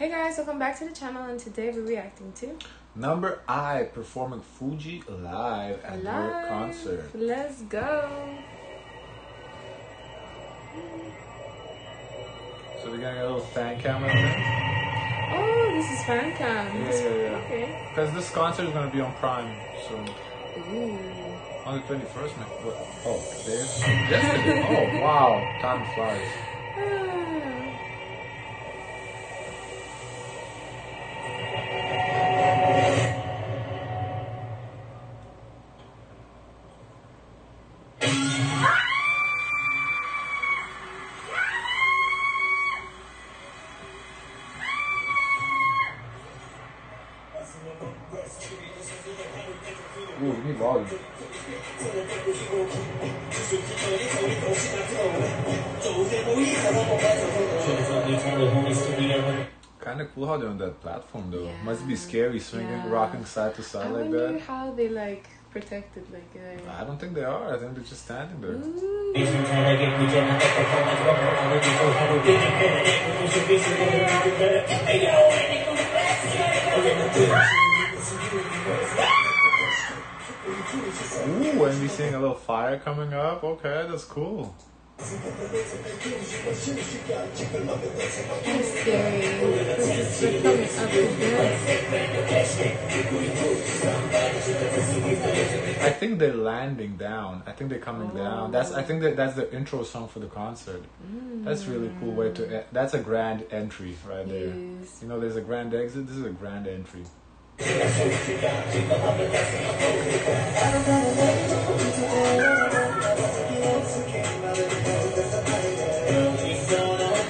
Hey guys, welcome back to the channel and today we're reacting to Number I performing Fuji live at Live. concert. Let's go. So we're getting a little fan cam right there. Oh, this is fan cam. Yeah, yeah, yeah. Okay. Because this concert is gonna be on Prime soon. Ooh. On the 21st, man. What? Oh, there's yesterday. oh, wow. Time flies. Ah. Ooh, give me volume. Kind of cool how they're on that platform though. Yeah. Must be scary swinging, Yeah. rocking side to I side like wonder that. how they like protected like uh, I don't think they are. I think they're just standing there. Ooh. Seeing a little fire coming up. Okay, that's cool. Of scary. This is coming up. I think they're landing down. I think they're coming down. That's I think that that's the intro song for the concert. That's really cool way to. That's a grand entry right there. Yes. You know, there's a grand exit. This is a grand entry. I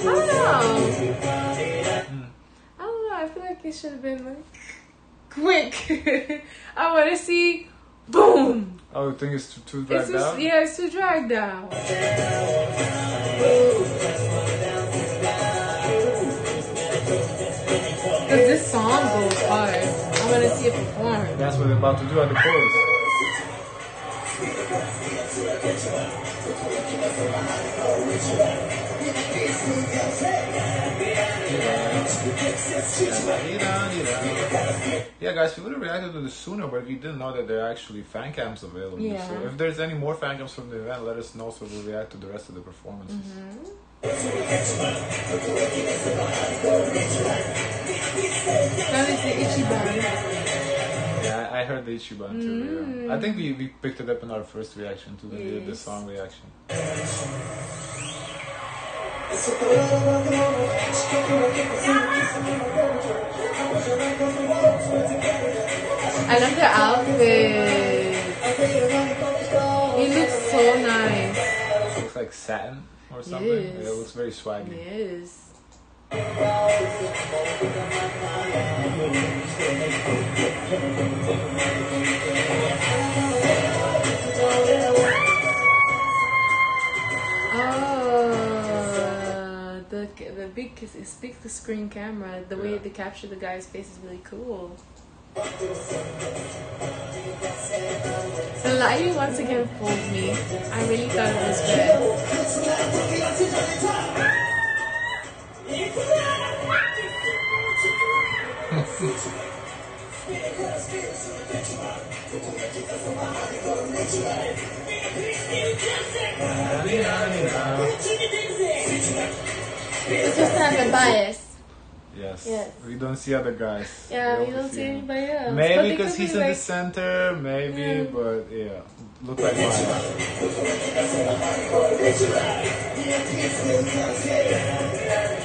don't know. I don't know. I feel like it should have been like quick. I want to see boom. Oh, you think it's too, too It's dragged just out? yeah, it's too dragged out. I want to perform. That's what they're about to do at the chorus. Yeah, guys, we would have reacted to this sooner, but we didn't know that there are actually fan cams available. Yeah. So if there's any more fan cams from the event, let us know so we'll react to the rest of the performances. Mm-hmm. That is the Ichiban. Yeah, I, heard the Ichiban too. Yeah. I think we, we picked it up in our first reaction to the, the, the song reaction. I love the outfit. He looks so nice. looks like satin or something. Yes. It looks very swaggy. Yes. Oh, the the big big the screen camera. The way Yeah. they capture the guy's face is really cool. The lighting once again fooled me. I really thought it was good. It's just have a bias. Yes. Yes. We don't see other guys. Yeah, We we don't see him. anybody else. Maybe because he's be in the center, maybe, Yeah. but yeah, look like mine. I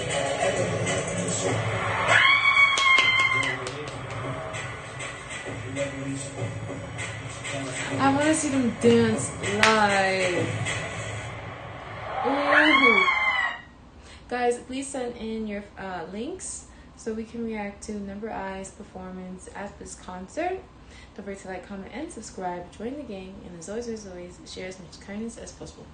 want to see them dance live. Ooh. Guys, please send in your uh, links so we can react to Number I's performance at this concert. Don't forget to like, comment, and subscribe. Join the gang, and as always, as always, share as much kindness as possible.